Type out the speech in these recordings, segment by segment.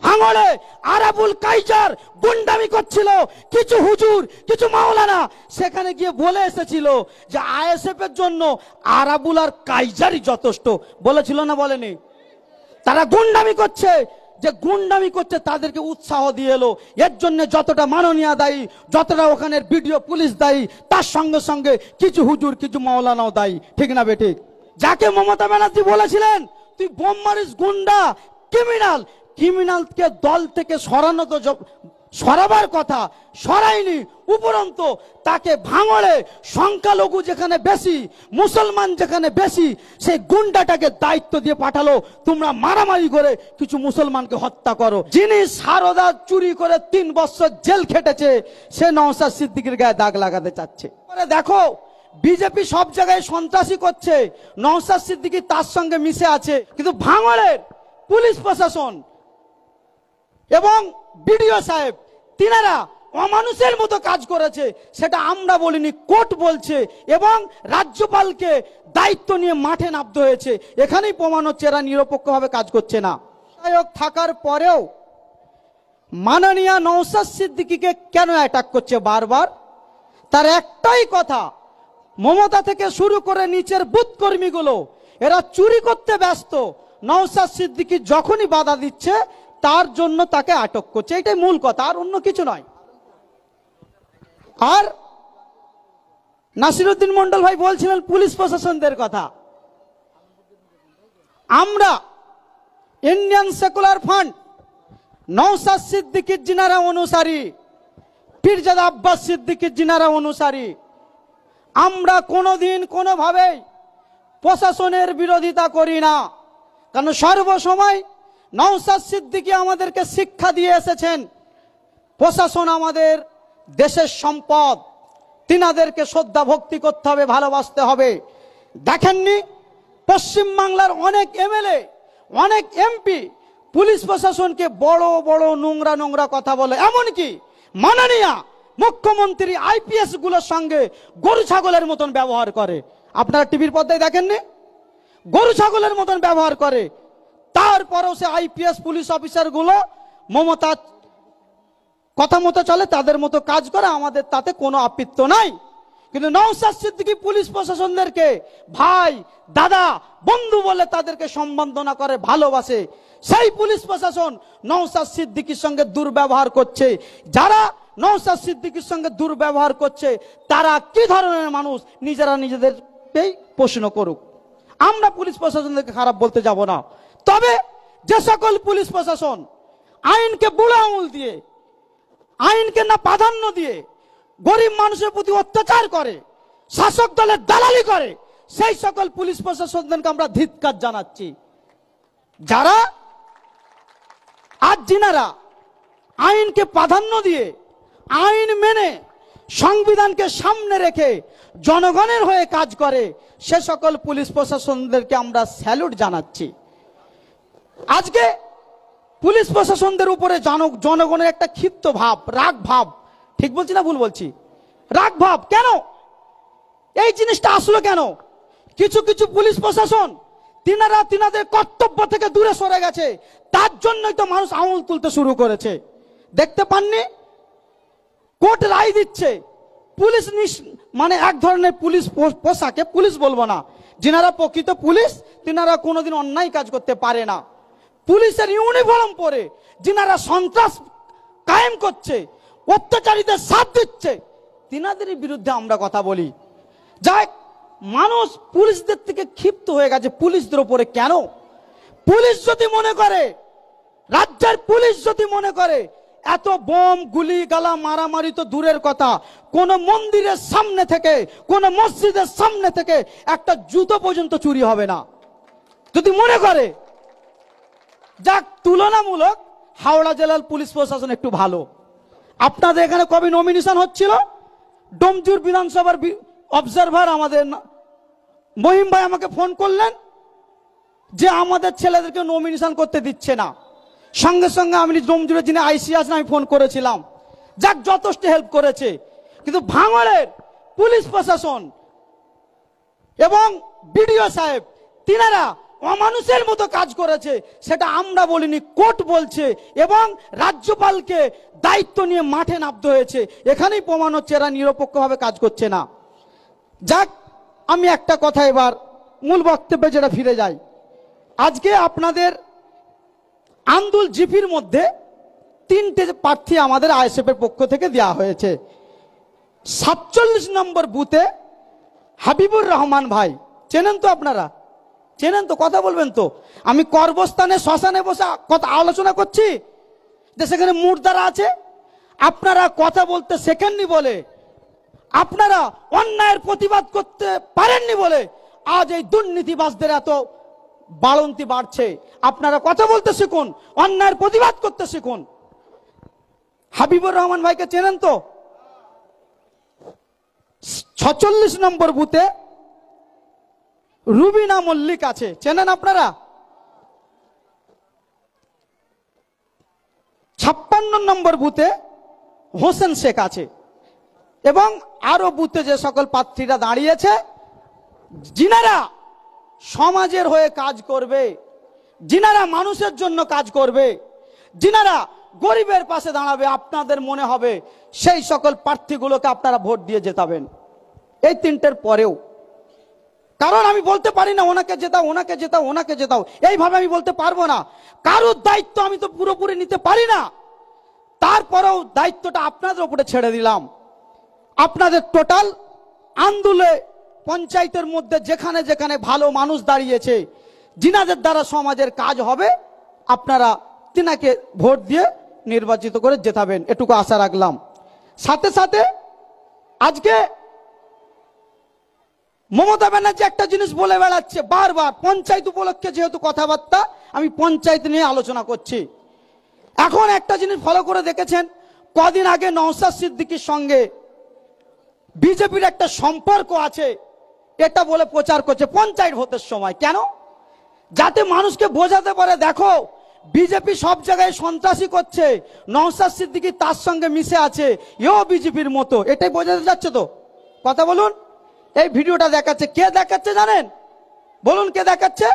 ভাঙড়ে আরাবুল কাইজার গুন্ডামি করছিল। কিছু হুজুর, কিছু মাওলানা সেখানে গিয়ে বলে এসেছিল যে আইএসএফ এর জন্য আরাবুল আর কাইজারই যথেষ্ট। বলেছিল না বলেনি? তারা গুন্ডামি করছে। যে গুন্ডামি করছে তাদেরকে উৎসাহ দিয়ে এলো। এর জন্য যতটা মাননীয় দায়ী, যতটা ওখানের ভিডিও পুলিশ দায়ী, তার সঙ্গে সঙ্গে কিছু হুজুর, কিছু মাওলানাও দায়ী। ঠিক না বেঠিক যাকে মমতা ব্যানার্জি বলেছিলেন, তুই বোম মারিস, গুন্ডা, ক্রিমিনাল ক্রিমিনালকে দল থেকে সরানো তো সরাবার কথা সরাইনি উপরন্ত তাকে ভাঙড়ে সংখ্যালঘু যেখানে বেশি, মুসলমান যেখানে বেশি, সেই গুন্ডাটাকে দায়িত্ব দিয়ে পাঠালো। তোমরা মারামারি করে কিছু মুসলমানকে হত্যা করো। যিনি সারদা চুরি করে তিন বছর জেল খেটেছে, সে নওসাদ সিদ্দিকির গায়ে দাগ লাগাতে চাচ্ছে। পরে দেখো, বিজেপি সব জায়গায় সন্ত্রাসী করছে নওসাদ সিদ্দিকি তার সঙ্গে মিশে আছে, কিন্তু ভাঙড়ের পুলিশ প্রশাসন এবং বিডিও সাহেব, তিনারা অমানুষের মতো কাজ করেছে, সেটা আমরা বলিনি, কোর্ট বলছে, এবং রাজ্যপালকে দায়িত্ব নিয়ে মাঠে নামতে হয়েছে। এখানেই প্রমাণ হচ্ছে, এরা নিরপেক্ষভাবে কাজ করছে না। বিধায়ক থাকার পরেও মাননীয় নৌসাদ সিদ্দিকিকে কেন অ্যাটাক করছে বারবার? তার একটাই কথা, মমতা থেকে শুরু করে নিচের বুথ কর্মীগুলো এরা চুরি করতে ব্যস্ত। নওসাদ সিদ্দিকি যখনই বাধা দিচ্ছে তার জন্য তাকে আটক করছে। এটাই মূল কথা, আর অন্য কিছু নয়। আর নাসিরুদ্দিন মন্ডল ভাই বলছিলেন পুলিশ প্রশাসনদের কথা। আমরা ইন্ডিয়ান সেকুলার ফান্ড নৌসাদ সিদ্দিকির জিনারা অনুসারী, পীরজাদা আব্বাস সিদ্দিকির জিনারা অনুসারী। আমরা কোনোদিন কোনোভাবেই প্রশাসনের বিরোধিতা করি না। কারণ সর্বসময় নৌসাদ সিদ্দিকি আমাদেরকে শিক্ষা দিয়ে এসেছেন। প্রশাসন আমাদের দেশের সম্পদ। তিনাদেরকে শ্রদ্ধা ভক্তি করতে হবে, ভালোবাসতে হবে। দেখেননি পশ্চিমবাংলার অনেক এমএলএ, অনেক এমপি পুলিশ প্রশাসনকে বড় বড় নোংরা নোংরা কথা বলে। এমনকি মাননীয়া মুখ্যমন্ত্রী আইপিএসগুলোর সঙ্গে গরু ছাগলের মতন ব্যবহার করে। আপনারা টিভির পর্দায় দেখেননি? গরু ছাগলের মতন ব্যবহার করে। তারপরেও সে আইপিএস পুলিশ অফিসারগুলো মমতা কথা মতো চলে, তাদের মতো কাজ করে, আমাদের তাতে কোনো আপিত্ব নাই। কিন্তু নৌসাদ সিদ্দিকি পুলিশ প্রশাসনদেরকে ভাই, দাদা, বন্ধু বলে তাদেরকে সম্বন্ধনা করে, ভালোবাসে। সেই পুলিশ প্রশাসন নৌসাদ সিদ্দিকির সঙ্গে দুর্ব্যবহার করছে। যারা নৌসাদ সিদ্দিকির সঙ্গে দুর্ব্যবহার করছে, তারা কি ধরনের মানুষ? নিজেরা নিজেদেরকেই প্রশ্ন করুক। আমরা পুলিশ প্রশাসনদেরকে খারাপ বলতে যাব না। তবে যে সকল পুলিশ প্রশাসন আইনকে বুড়ো আঙুল দিয়ে, আইনকে না প্রাধান্য দিয়ে গরিব মানুষের প্রতি অত্যাচার করে, শাসক দলের দালালি করে, সেই সকল পুলিশ প্রশাসনদেরকে আমরা ধিৎকার জানাচ্ছি। যারা আজ যিনারা আইনকে প্রাধান্য দিয়ে, আইন মেনে সংবিধানকে সামনে রেখে জনগণের হয়ে কাজ করে, সে সকল পুলিশ প্রশাসনদেরকে আমরা স্যালুট জানাচ্ছি। আজকে পুলিশ প্রশাসনদের উপরে জন- জনগণের একটা ক্ষিপ্ত ভাব, রাগ ভাব। ঠিক বলছি না ভুল বলছি? রাগ ভাব। কেন? এই জিনিসটা আসলো কেন? কিছু কিছু পুলিশ প্রশাসন তিনারা তিনাদের কর্তব্য থেকে দূরে সরে গেছে। তার জন্যই তো মানুষ আঙুল তুলতে শুরু করেছে। দেখতে পাননি? কোর্ট রায় দিচ্ছে। পুলিশ মানে এক ধরনের পুলিশ পোশাকে পুলিশ বলব না। যিনারা প্রকৃত পুলিশ, তিনারা কোনোদিন অন্যায় কাজ করতে পারে না। পুলিশের ইউনিফর্ম পরে যিনারা সন্ত্রাস কায়েম করছে, অত্যাচারীদের সাথ দিচ্ছে, তিনাদেরই বিরুদ্ধে আমরা কথা বলি। যাই মানুষ পুলিশদের থেকে ক্ষিপ্ত হয়ে গেছে। পুলিশদের উপরে কেন? পুলিশ যদি মনে করে, রাজ্যের পুলিশ যদি মনে করে, এত বোম, গুলি, গালা, মারামারি তো দূরের কথা। কোন মন্দিরের সামনে থেকে, কোন মসজিদের সামনে থেকে একটা জুতো পর্যন্ত চুরি হবে না। যদি মনে করে যাক, তুলনামূলক হাওড়া জেলার পুলিশ প্রশাসন একটু ভালো। আপনাদের এখানে কবে নমিনেশন হচ্ছিল? ডোমজুর বিধানসভার অবজারভার আমাদের মহিম ভাই আমাকে ফোন করলেন যে আমাদের ছেলেদেরকে নমিনেশন করতে দিচ্ছে না। সঙ্গে সঙ্গে আমি ডোমজুরে যিনি আইসি আছেন, আমি ফোন করেছিলাম। যাক, যথেষ্ট হেল্প করেছে। কিন্তু ভাঙড়ের পুলিশ প্রশাসন এবং বিডিও সাহেব, তিনারা অমানুষের মতো কাজ করেছে, সেটা আমরা বলিনি, কোর্ট বলছে, এবং রাজ্যপালকে দায়িত্ব নিয়ে মাঠে নামতে হয়েছে। এখানেই প্রমাণ হচ্ছে এরা নিরপেক্ষভাবে কাজ করছে না। যাক, আমি একটা কথা এবার, মূল বক্তব্যে যেটা ফিরে যাই। আজকে আপনাদের আন্দুল জিপির মধ্যে তিনটে প্রার্থী আমাদের আইএসএফ এর পক্ষ থেকে দেওয়া হয়েছে। সাতচল্লিশ নম্বর বুথে হাবিবুর রহমান ভাই, চেনেন তো আপনারা? চেনেন তো, কথা বলবেন তো। আমি কর্মস্থানে শ্মশানে বসে কথা আলোচনা করছি, যে সেখানে মুর্দারা আছে। আপনারা কথা বলতে শেখেননি বলে, আপনারা অন্যায়ের প্রতিবাদ করতে পারেননি বলে আজ এই দুর্নীতিবাসদের এত বাড়ন্তি বাড়ছে। আপনারা কথা বলতে শিখুন, অন্যায়ের প্রতিবাদ করতে শিখুন। হাবিবুর রহমান ভাইকে চেনেন তো? ছচল্লিশ নম্বর বুথে রুবিনা মল্লিক আছে। চেনেন আপনারা? ছাপ্পান্ন নম্বর বুথে হোসেন শেখ আছে। এবং আরও বুথে যে সকল প্রার্থীরা দাঁড়িয়েছে, যিনারা সমাজের হয়ে কাজ করবে, যিনারা মানুষের জন্য কাজ করবে, যিনারা গরিবের পাশে দাঁড়াবে, আপনাদের মনে হবে সেই সকল প্রার্থীগুলোকে আপনারা ভোট দিয়ে জেতাবেন। এই তিনটের পরেও কারণ আমি বলতে পারি না, ওনাকে জেতাও ওনাকে জেতাও ওনাকে জেতাও। এইভাবে আমি বলতে পারব না। কারোর দায়িত্ব আমি তো পুরোপুরি নিতে পারি না। তারপরেও দায়িত্বটা আপনাদের উপরে ছেড়ে দিলাম। আপনাদের টোটাল আন্দোলে পঞ্চায়েতের মধ্যে যেখানে যেখানে ভালো মানুষ দাঁড়িয়েছে, যিনাদের দ্বারা সমাজের কাজ হবে, আপনারা তিনাকে ভোট দিয়ে নির্বাচিত করে জেতাবেন। এটুকু আশা রাখলাম। সাথে সাথে আজকে মমতা ব্যানার্জি একটা জিনিস বলে বেড়াচ্ছে বারবার, পঞ্চায়েত উপলক্ষে যেহেতু কথাবার্তা, আমি পঞ্চায়েত নিয়ে আলোচনা করছি। এখন একটা জিনিস ফলো করে দেখেছেন, কদিন আগে নওসাদ সিদ্দিকির সঙ্গে বিজেপির একটা সম্পর্ক আছে, এটা বলে প্রচার করছে পঞ্চায়েত ভোটের সময়। কেন? যাতে মানুষকে বোঝাতে পারে, দেখো, বিজেপি সব জায়গায় সন্ত্রাসী করছে নওসাদ সিদ্দিকি তার সঙ্গে মিশে আছে, এও বিজেপির মতো, এটাই বোঝাতে যাচ্ছে তো। কথা বলুন। এই ভিডিওটা দেখাচ্ছে। কে দেখাচ্ছে জানেন? বলুন কে দেখাচ্ছে?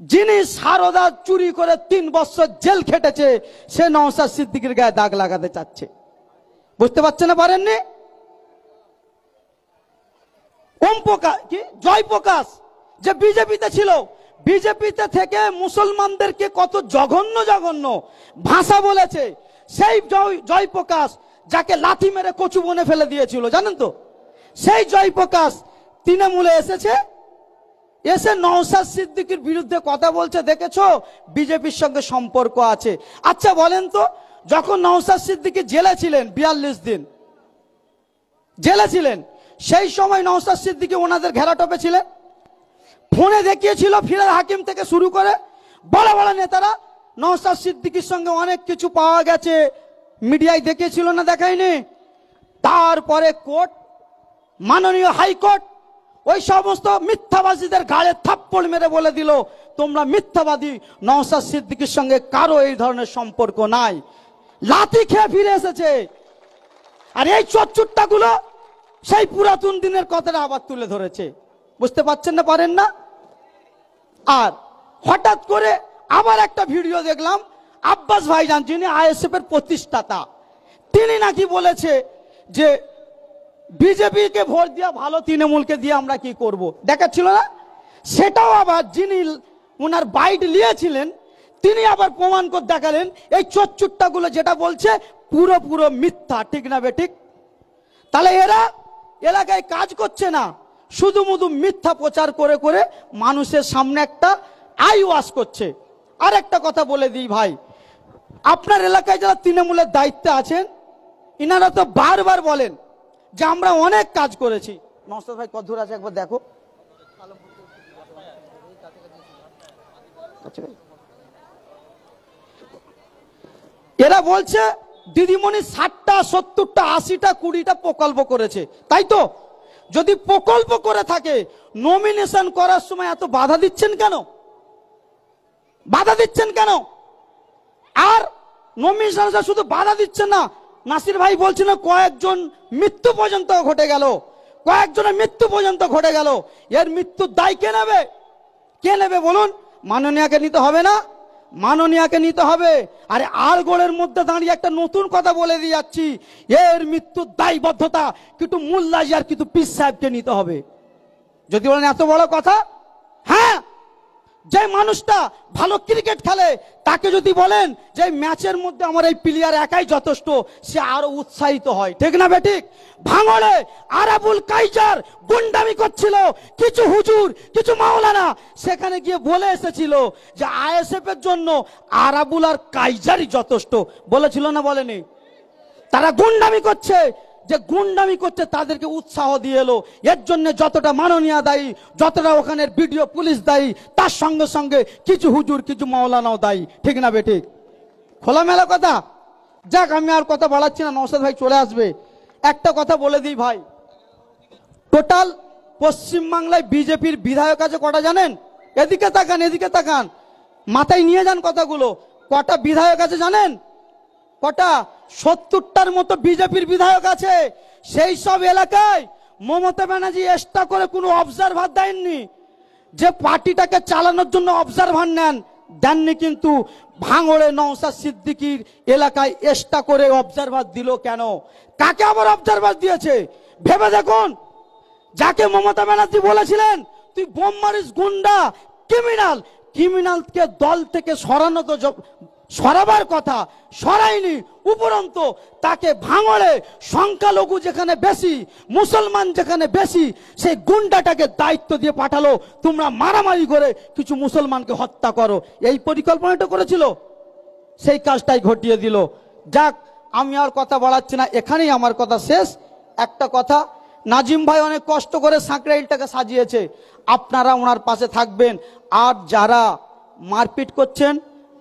যিনি সারদা চুরি করে তিন বছর জেল খেটেছে, সে নওসাদ সিদ্দিকির গায়ে দাগ লাগাতে চাচ্ছে। বুঝতে পারছে না পারেননি? ওম প্রকাশ কি? জয় প্রকাশ যে বিজেপিতে ছিল। বিজেপিতে থেকে মুসলমানদেরকে কত জঘন্য জঘন্য ভাষা বলেছে। সেই জয় জয় প্রকাশ যাকে লাথি মেরে কচু বনে ফেলে দিয়েছিল, জানেন তো? সেই জয় প্রকাশ তৃণমূলে এসেছে। এসে নওসাদ সিদ্দিকির বিরুদ্ধে কথা বলছে, দেখেছ? বিজেপির সঙ্গে সম্পর্ক আছে। আচ্ছা বলেন তো, যখন নওসাদ সিদ্দিকি জেলে ছিলেন বিয়াল্লিশ দিন, জেলে ছিলেন, সেই সময় নওসাদ সিদ্দিকি ওনাদের ঘেরাটপে ছিলেন। ফোনে দেখিয়েছিল ফিরাদ হাকিম থেকে শুরু করে, বড় বড় নেতারা। নওসাদ সিদ্দিকির সঙ্গে অনেক কিছু পাওয়া গেছে। মিডিয়ায় দেখিয়েছিল না, দেখায়নি। তারপরে কোর্ট মাননীয় হাইকোর্ট ওই সমস্ত মিথ্যাবাদীদের গায়ে থাপ্পড় মেরে বলে দিল, তোমরা মিথ্যাবাদী নওসাদ সিদ্দিকির সঙ্গে কারও এই ধরনের সম্পর্ক নাই। লাথি খেয়ে ফিরে এসেছে। আর এই চচ্চুট্টা গুলো সেই পুরাতন দিনের কথাটা আবার তুলে ধরেছে। বুঝতে পারছেন না, পারেন না? আর হঠাৎ করে আবার একটা ভিডিও দেখলাম, আব্বাস ভাইজান যিনি আইএসএফ এর প্রতিষ্ঠাতা, তিনি নাকি বলেছে যে বিজেপিকে ভোট দিয়া ভালো তৃণমূলকে দিয়ে আমরা কি করব? দেখাচ্ছিল না? সেটাও আবার যিনি ওনার বাইট নিয়েছিলেন তিনি আবার প্রমাণ করে দেখালেন, এই চচ্চুট্টাগুলো যেটা বলছে, পুরো পুরো মিথ্যা, ঠিক না বেঠিক তাহলে এরা এলাকায় কাজ করছে না, শুধু মুধু মিথ্যা প্রচার করে করে মানুষের সামনে একটা আই ওয়াশ করছে। আর একটা কথা বলে দিই ভাই, আপনার এলাকায় যারা তৃণমূলের দায়িত্বে আছেন, ইনারা তো বারবার বলেন যে আমরা অনেক কাজ করেছি। নমস্কার ভাই কত দূর আছে একবার দেখো। এরা বলছে দিদিমণি ষাটটা সত্তরটা আশিটা কুড়িটা প্রকল্প করেছে। তাই তো? যদি প্রকল্প করে থাকে নমিনেশন করার সময় এত বাধা দিচ্ছেন কেন? বাধা দিচ্ছেন কেন? আর নমিনেশন শুধু বাধা দিচ্ছেন না নাসির ভাই বলছিল, কয়েকজন মৃত্যু পর্যন্ত ঘটে গেল। কয়েকজনের মৃত্যু পর্যন্ত ঘটে গেল। এর মৃত্যুর দায় কে নেবে? কে নেবে বলুন? মাননীয়াকে নিতে হবে না? মাননীয়াকে নিতে হবে। আরে আর গোড়ের মধ্যে দাঁড়িয়ে একটা নতুন কথা বলে দিয়ে যাচ্ছি। এর মৃত্যুর দায়বদ্ধতা, কিন্তু মোল্লাজি আর কিন্তু পিস সাহেবকে নিতে হবে। যদি বলেন এত বড় কথা? হ্যাঁ! যে মানুষটা ভালো ক্রিকেট খেলে, তাকে যদি বলেন যে ম্যাচের মধ্যে আমার এই প্লেয়ার একাই যথেষ্ট, সে আরও উৎসাহিত হয়। ঠিক না বেঠিক ভাঙড়ে আরাবুল কাইজার গুন্ডামি করছিল। কিছু হুজুর, কিছু মাওলানা সেখানে গিয়ে বলে এসেছিল যে আইএসএফ এর জন্য আরাবুল আর কাইজারই যথেষ্ট। বলেছিল না বলেনি? তারা গুন্ডামি করছে। যে গুন্ডামি করছে তাদেরকে উৎসাহ দিয়ে এলো, এর জন্য যতটা মাননীয় দায়ী, যতটা ওখানের ভিডিও পুলিশ দায়ী, তার সঙ্গে সঙ্গে কিছু হুজুর, কিছু মাওলানাও দায়ী। ঠিক না বেঠিক খোলামেলা কথা? যাক, আমি আর কথা বাড়াচ্ছি না নৌসাদ ভাই চলে আসবে। একটা কথা বলে দিই ভাই। টোটাল পশ্চিমবাংলায় বিজেপির বিধায়ক আছে কটা জানেন? এদিকে তাকান এদিকে তাকান। মাথায় নিয়ে যান কথাগুলো। কটা বিধায়ক আছে জানেন? কটা? সত্তরটার মতো বিজেপির বিধায়ক আছে। সেই সব এলাকায় মমতা ব্যানার্জি এক্সট্রা করে কোনো অবজারভার দেননি। যে পার্টিটাকে চালানোর জন্য অবজারভার নেন, দেননি কিন্তু ভাঙড়ে নওসা সিদ্দিকির এলাকায় এক্সট্রা করে অবজারভার দিল কেন? কাকে আবার অবজারভার দিয়েছে? ভেবে দেখুন। যাকে মমতা ব্যানার্জি বলেছিলেন, তুই বোম মারিস, গুন্ডা ক্রিমিনাল ক্রিমিনালকে দল থেকে সরানো তো সরাবার কথা সরাইনি উপরন্ত তাকে ভাঙড়ে সংখ্যালঘু যেখানে বেশি, মুসলমান যেখানে বেশি, সেই গুন্ডাটাকে দায়িত্ব দিয়ে পাঠালো, তোমরা মারামারি করে কিছু মুসলমানকে হত্যা করো। এই পরিকল্পনাটা করেছিল। সেই কাজটাই ঘটিয়ে দিল। যাক, আমি আর কথা বাড়াচ্ছি না, এখানেই আমার কথা শেষ। একটা কথা, নাজিম ভাই অনেক কষ্ট করে সাঁকড়াইলটাকে সাজিয়েছে। আপনারা ওনার পাশে থাকবেন। আর যারা মারপিট করছেন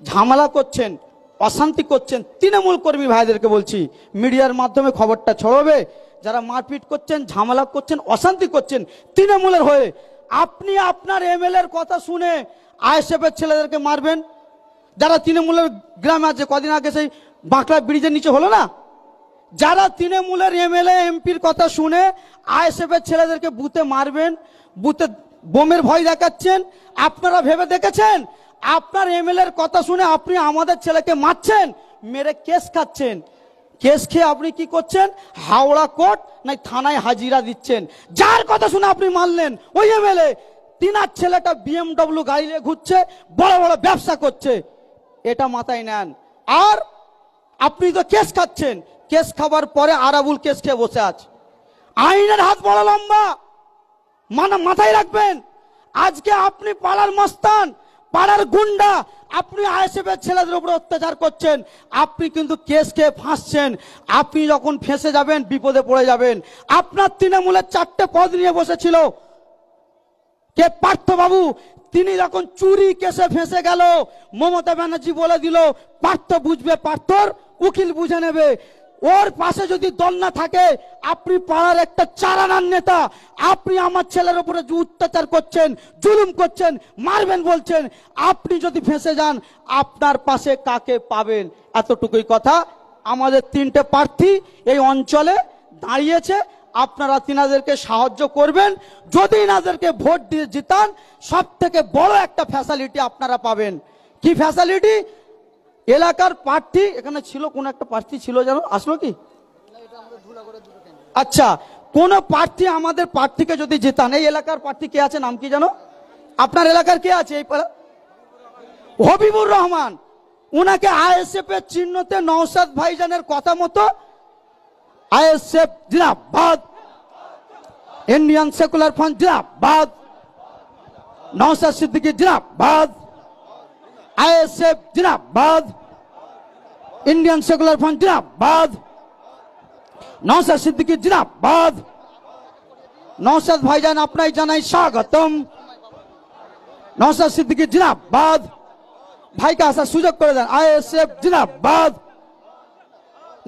ঝামেলা করছেন, অশান্তি করছেন, তৃণমূল কর্মী ভাইদেরকে বলছি, মিডিয়ার মাধ্যমে খবরটা ছড়াবে, যারা মারপিট করছেন, ঝামেলা করছেন, অশান্তি করছেন, তৃণমূলের হয়ে আপনি আপনার এমএলএ এর কথা শুনে আইএসএফ এর ছেলেদেরকে মারবেন? যারা তৃণমূলের গ্রামে আছে, কদিন আগে সেই বাঁকড়া ব্রিজের নিচে হলো না? যারা তৃণমূলের এমএলএ, এমপির কথা শুনে আইএসএফ এর ছেলেদেরকে বুতে মারবেন বুতে বোমের ভয় দেখাচ্ছেন, আপনারা ভেবে দেখেছেন? আপনার এমএলএ এর কথা শুনে আপনি আমাদের ছেলেকে মারছেন, মেরে কেস খাচ্ছেন। কেস খেয়ে আপনি কি করছেন? হাওড়া কোর্ট নাই থানায় হাজিরা দিচ্ছেন। যার কথা শুনে আপনি মানলেন ওই এমএলএ। তিনার ছেলেটা বিএমডব্লিউ গাড়ি নিয়ে ঘুরছে, বড় বড় ব্যবসা করছে। এটা মাথায় নেন। আর আপনি তো কেস খাচ্ছেন। কেস খাবার পরে আরাবুল কেস খেয়ে বসে আছে। আইনের হাত বড় লম্বা। মানে মাথায় রাখবেন। আজকে আপনি পালার মস্তান। পাড়ার গুন্ডা, আপনি আইএসএফ এর ছেলেদের উপরে অত্যাচার করছেন, আপনি কিন্তু কেস ফাঁসছেন। আপনি যখন ফেঁসে যাবেন, বিপদে পড়ে যাবেন। আপনার তৃণমূলের চারটে পদ নিয়ে বসেছিল। কে পার্থবাবু, তিনি যখন চুরি কেসে ফেঁসে গেল, মমতা ব্যানার্জি বলে দিল, পার্থ বুঝবে, পার্থর উকিল বুঝে নেবে। ওর পাশে যদি দল না থাকে, আপনি পাড়ার একটা চারানার নেতা। আপনি আমার ছেলের উপরে অত্যাচার করছেন, জুলুম করছেন, মারবেন বলছেন, আপনি যদি ফেঁসে যান, আপনার পাশে কাকে পাবেন? এতটুকুই কথা। আমাদের তিনটে প্রার্থী এই অঞ্চলে দাঁড়িয়েছে। আপনারা তিনাদেরকে সাহায্য করবেন। যদি ইনাদেরকে ভোট দিয়ে জিতান সব থেকে বড় একটা ফ্যাসিলিটি আপনারা পাবেন। কি ফ্যাসিলিটি এলাকার প্রার্থী, এখানে ছিল কোন একটা প্রার্থী ছিল যেন? আসলো কি? আচ্ছা কোন প্রার্থী আমাদের প্রার্থীকে যদি জেতান, এই এলাকার প্রার্থী কে আছে? নাম কি জানো আপনার এলাকার কে আছে এই হবিবুর রহমান। উনাকে আইএসএফ এর চিহ্নতে নওসাদ ভাইজানের কথা মতো আইএসএফ জিন্দাবাদ ইন্ডিয়ান সেকুলার ফ্রন্ট জিন্দাবাদ নওসাদ সিদ্দিকী জিন্দাবাদ আইএসএফ জিন্দাবাদ ইন্ডিয়ান সেকুলার ফ্রন্ট জিন্দাবাদ নওসাদ সিদ্দিকী জিন্দাবাদ নওসাদ ভাইজান, আপনাই জানাই স্বাগতম। নওসাদ সিদ্দিকী জিন্দাবাদ ভাইকে আসার সুযোগ করে দেন, আইএসএফ জিন্দাবাদ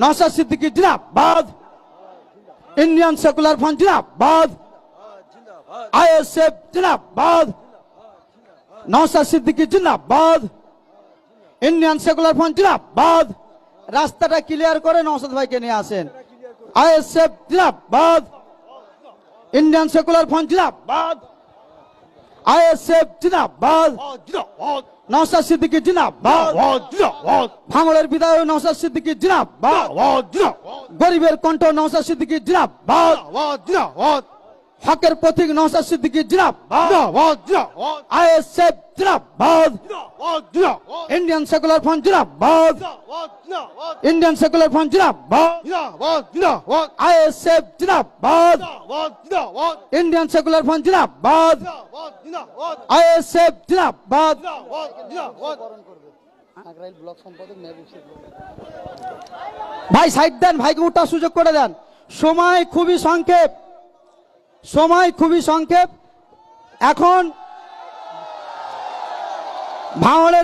নওসাদ সিদ্দিকী জিন্দাবাদ ইন্ডিয়ান সেকুলার ফ্রন্ট জিন্দাবাদ আইএসএফ জিন্দাবাদ নওসাদ সিদ্দিকী, জিন্দাবাদ। ইন্ডিয়ান সেকুলার ফ্রন্ট জিন্দাবাদ। রাস্তাটা ক্লিয়ার করে নওসাদ ভাইকে নিয়ে আসেন। আইএসএফ, জিন্দাবাদ। ইন্ডিয়ান সেকুলার ফ্রন্ট জিন্দাবাদ। আইএসএফ, জিন্দাবাদ। নওসাদ সিদ্দিকী, জিন্দাবাদ। ভাঙড়ের বিধায়ক নওসাদ সিদ্দিকী, জিন্দাবাদ। গরিবের কণ্ঠ নওসাদ সিদ্দিকী, জিন্দাবাদ। হকের প্রতীক নওসাদ সিদ্দিকী জিন্দাবাদ আইএসএফ জিন্দাবাদ ইন্ডিয়ান সেকুলার ফ্রন্ট জিন্দাবাদ ইন্ডিয়ান সেকুলার ফ্রন্ট জিন্দাবাদ আইএসএফ জিন্দাবাদ ইন্ডিয়ান সেকুলার ফ্রন্ট জিন্দাবাদ আইএসএফ জিন্দাবাদ ভাই সাইড দেন ভাইকে উঠার সুযোগ করে দেন। সময় খুবই সংক্ষেপ। সময় খুবই সংক্ষেপ। এখন ভাঙড়ের